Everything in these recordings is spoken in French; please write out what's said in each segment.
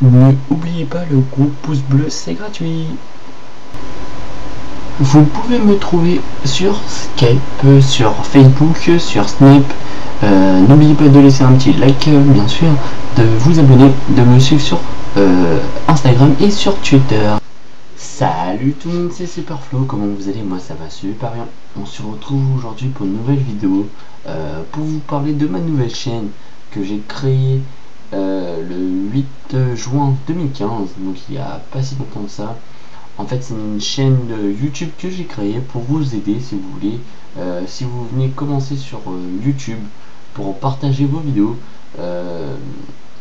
N'oubliez pas le groupe pouce bleu, c'est gratuit. Vous pouvez me trouver sur Skype, sur Facebook, sur Snap. Euh, n'oubliez pas de laisser un petit like, bien sûr, de vous abonner, de me suivre sur euh, Instagram et sur Twitter. Salut tout le monde, c'est Superflow, comment vous allez? Moi ça va super bien. On se retrouve aujourd'hui pour une nouvelle vidéo, euh, pour vous parler de ma nouvelle chaîne que j'ai créée le 8 juin 2015, donc il y a pas si longtemps que ça. En fait, c'est une chaîne YouTube que j'ai créée pour vous aider si vous voulez. Euh, si vous venez commencer sur euh, YouTube pour partager vos vidéos euh,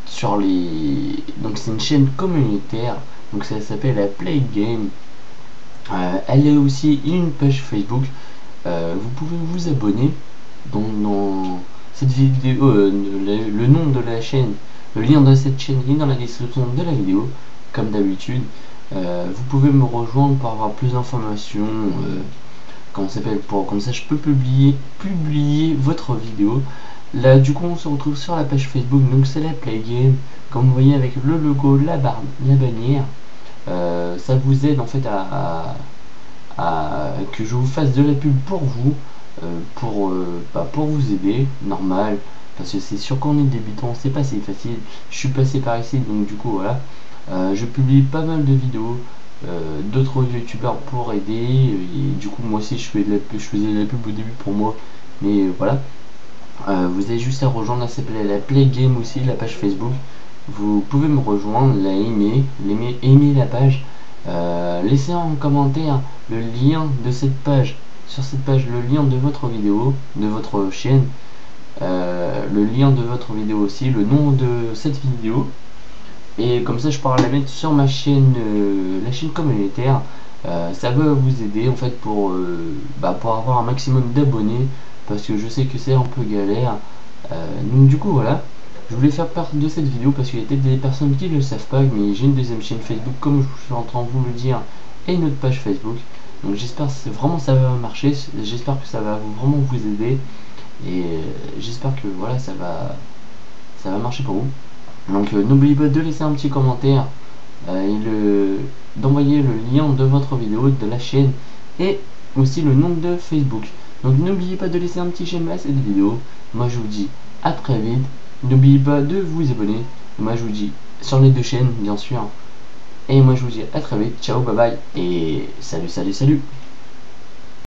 sur les. Donc, c'est une chaîne communautaire. Donc, ça s'appelle la Play Game. elle a aussi une page Facebook. vous pouvez vous abonner dans, cette vidéo. Le, nom de la chaîne, le lien de cette chaîne est dans la description de la vidéo, comme d'habitude. Euh, vous pouvez me rejoindre pour avoir plus d'informations. Euh, comment s'appelle pour comme ça je peux publier publier votre vidéo. Là du coup on se retrouve sur la page Facebook donc c'est la Play Game. Comme vous voyez avec le logo, la barre, la bannière. Euh, ça vous aide en fait à, que je vous fasse de la pub pour vous, pour, bah, pour vous aider, normal, parce que c'est sûr qu'on est débutant, c'est pas si facile. Je suis passé par ici donc du coup voilà. Euh, je publie pas mal de vidéos euh, d'autres youtubeurs pour aider et du coup moi aussi je, fais de la, je faisais de la pub au début pour moi mais euh, vous avez juste à rejoindre la, la Play Game aussi la page Facebook. Vous pouvez me rejoindre la aimer l'aimer aimer la page. Laissez en commentaire le lien de cette page. Sur cette page le lien de votre vidéo de votre chaîne. Le lien de votre vidéo aussi le nom de cette vidéo. Et comme ça je pourrai la mettre sur ma chaîne euh, la chaîne communautaire. Euh, ça va vous aider en fait pour, euh, bah, pour avoir un maximum d'abonnés parce que je sais que c'est un peu galère. Donc du coup voilà. Je voulais faire part de cette vidéo parce qu'il y a peut-être des personnes qui ne le savent pas mais j'ai une deuxième chaîne Facebook comme je suis en train de vous le dire et une autre page Facebook. Donc j'espère que vraiment ça va marcher. J'espère que ça va vraiment vous aider. Et j'espère que voilà ça va ça va marcher pour vous. Donc euh, n'oubliez pas de laisser un petit commentaire euh, et d'envoyer le lien de votre vidéo, de la chaîne et aussi le nom de Facebook. Donc n'oubliez pas de laisser un petit j'aime à cette vidéo. Moi je vous dis à très vite. N'oubliez pas de vous abonner. Moi je vous dis sur les deux chaînes bien sûr. Et moi je vous dis à très vite. Ciao, bye bye. Et salut, salut, salut.